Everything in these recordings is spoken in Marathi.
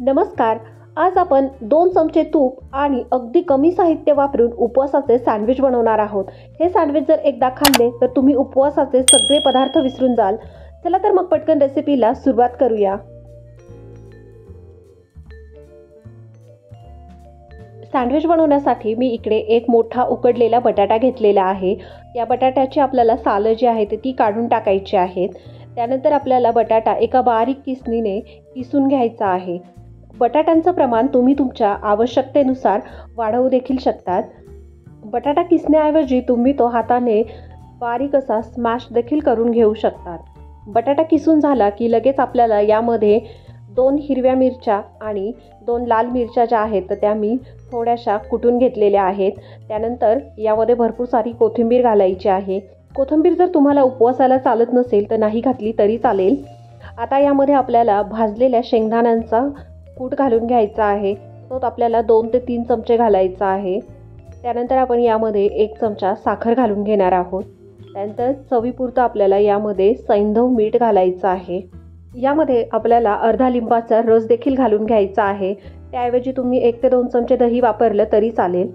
नमस्कार. आज आपण दोन चमचे तूप आणि अगदी कमी साहित्य वापरून उपवासाचे सँडविच बनवणार आहोत. हे सँडविच जर एकदा खाल्ले तर तुम्ही उपवासाचे सगळे पदार्थ विसरून जाल. चला तर मग पटकन रेसिपीला सुरुवात करूया. सँडविच बनवण्यासाठी मी इकडे एक मोठा उकडलेला बटाटा घेतलेला आहे. या बटाट्याची आपल्याला सालं जी आहेत ती काढून टाकायची आहेत. त्यानंतर आपल्याला बटाटा एका बारीक किसणीने किसून घ्यायचा आहे. बटाट्यांचं प्रमाण तुम्ही तुमच्या आवश्यकतेनुसार वाढवू देखील शकतात. बटाटा किसण्याऐवजी तुम्ही तो हाताने बारीक असा स्मॅश देखील करून घेऊ शकतात. बटाटा किसून झाला की लगेच आपल्याला यामध्ये दोन हिरव्या मिरच्या आणि दोन लाल मिरच्या ज्या आहेत तर त्या मी थोड्याशा कुटून घेतलेल्या आहेत. त्यानंतर यामध्ये भरपूर सारी कोथिंबीर घालायची आहे. कोथिंबीर जर तुम्हाला उपवासाला चालत नसेल तर नाही घातली तरी चालेल. आता यामध्ये आपल्याला भाजलेल्या शेंगदाण्यांचा कूट घालून घ्यायचा आहे. तो आपल्याला दोन ते तीन चमचे घालायचा आहे. त्यानंतर आपण यामध्ये एक चमचा साखर घालून घेणार आहोत. त्यानंतर चवीपुरतं आपल्याला यामध्ये सैंधव मीठ घालायचं आहे. यामध्ये आपल्याला अर्धा लिंबाचा रस देखील घालून घ्यायचा आहे. त्याऐवजी तुम्ही एक ते दोन चमचे दही वापरलं तरी चालेल.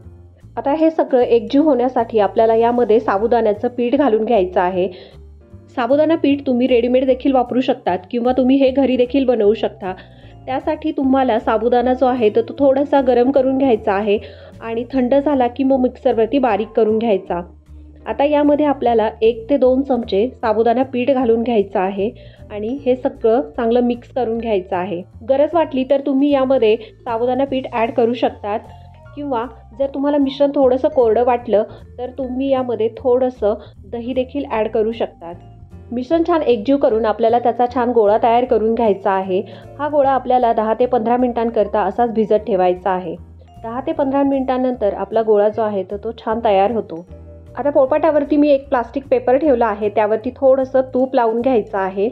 आता हे सगळं एकजीव होण्यासाठी आपल्याला यामध्ये साबुदाण्याचं पीठ घालून घ्यायचं आहे. साबुदाणा पीठ तुम्ही रेडीमेड देखील वापरू शकतात किंवा तुम्ही हे घरी देखील बनवू शकता. त्यासाठी तुम्हाला साबुदाणा जो आहे तर तो थोडासा गरम करून घ्यायचा आहे आणि थंड झाला की मग मिक्सरवरती बारीक करून घ्यायचा. आता यामध्ये आपल्याला एक ते दोन चमचे साबुदाणा पीठ घालून घ्यायचं आहे आणि हे सगळं चांगलं मिक्स करून घ्यायचं आहे. गरज वाटली तर तुम्ही यामध्ये साबुदाणा पीठ ॲड करू शकतात किंवा जर तुम्हाला मिश्रण थोडंसं कोरडं वाटलं तर तुम्ही यामध्ये थोडंसं दही देखील ॲड करू शकतात. मिश्रण छान एकजीव करून आपल्याला त्याचा छान गोळा तयार करून घ्यायचा आहे. हा गोळा आपल्याला दहा ते पंधरा मिनिटांकरता असाच भिजत ठेवायचा आहे. दहा ते पंधरा मिनिटांनंतर आपला गोळा जो आहे तर तो छान तयार होतो. आता पोळपाटावरती मी एक प्लास्टिक पेपर ठेवला आहे. त्यावरती थोडंसं तूप लावून घ्यायचं आहे.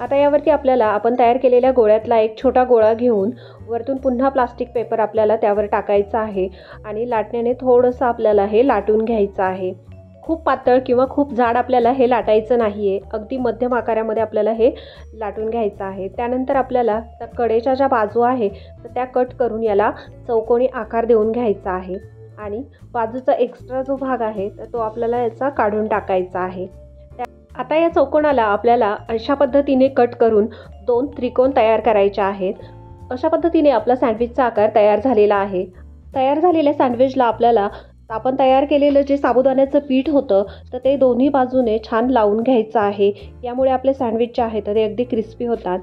आता यावरती आपल्याला आपण तयार केलेल्या गोळ्यातला एक छोटा गोळा घेऊन वरतून पुन्हा प्लास्टिक पेपर आपल्याला त्यावर टाकायचा आहे. आणि लाटण्याने थोडंसं आपल्याला हे लाटून घ्यायचं आहे. खूप पातळ किंवा खूप जाड आपल्याला हे लाटायचं नाही आहे अगदी मध्यम आकारामध्ये आपल्याला हे लाटून घ्यायचं आहे. त्यानंतर आपल्याला त्या कडेच्या ज्या बाजू आहे तर त्या कट करून याला चौकोनी आकार देऊन घ्यायचा आहे. आणि बाजूचा एक्स्ट्रा जो भाग आहे तर तो आपल्याला याचा काढून टाकायचा आहे. आता या चौकोनाला आपल्याला अशा पद्धतीने कट करून दोन त्रिकोण तयार करायचे आहेत. अशा पद्धतीने आपला सँडविचचा आकार तयार झालेला आहे. तयार झालेल्या सँडविचला आपल्याला आपण तयार केलेलं जे साबुदाण्याचं पीठ होतं तर ते दोन्ही बाजूने छान लावून घ्यायचं आहे. यामुळे आपले सँडविच जे आहेत ते अगदी क्रिस्पी होतात.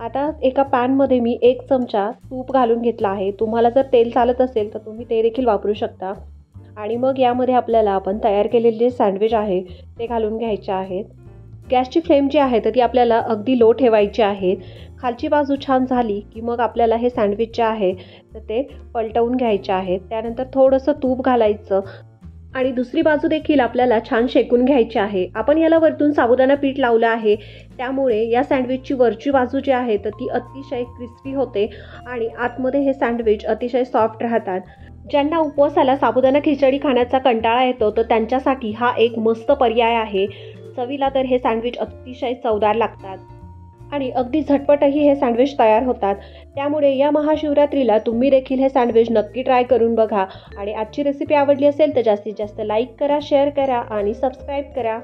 आता एका पॅनमध्ये मी एक चमचा तूप घालून घेतला आहे. तुम्हाला जर तेल चालत असेल तर तुम्ही ते देखील वापरू शकता. आणि मग यामध्ये आपल्याला आपण तयार केलेले जे सँडविच आहे ते घालून घ्यायचे आहेत. गॅसची फ्लेम जी आहे तर ती आपल्याला अगदी लो ठेवायची आहे. खालची बाजू छान झाली की मग आपल्याला हे सँडविच जे आहे तर ते पलटवून घ्यायचे आहेत त्यानंतर थोडंसं तूप घालायचं. आणि दुसरी बाजू देखील आपल्याला छान शेकून घ्यायची आहे. आपण याला वरतून साबुदाणा पीठ लावलं आहे. त्यामुळे या सँडविचची वरची बाजू जी आहे तर ती अतिशय क्रिस्पी होते आणि आतमध्ये हे सँडविच अतिशय सॉफ्ट राहतात. ज्यांना उपवासाला साबुदाणा खिचडी खाण्याचा कंटाळा येतो तर त्यांच्यासाठी हा एक मस्त पर्याय आहे. चवीला तर हे सँडविच अतिशय चवदार लागतात. आणि अगदी झटपटही हे सँडविच तयार होतात. त्यामुळे या महाशिवरात्रीला तुम्ही देखील हे सँडविच नक्की ट्राय करून बघा. आणि आजची रेसिपी आवडली असेल तर जास्तीत जास्त लाईक करा शेअर करा आणि सबस्क्राईब करा.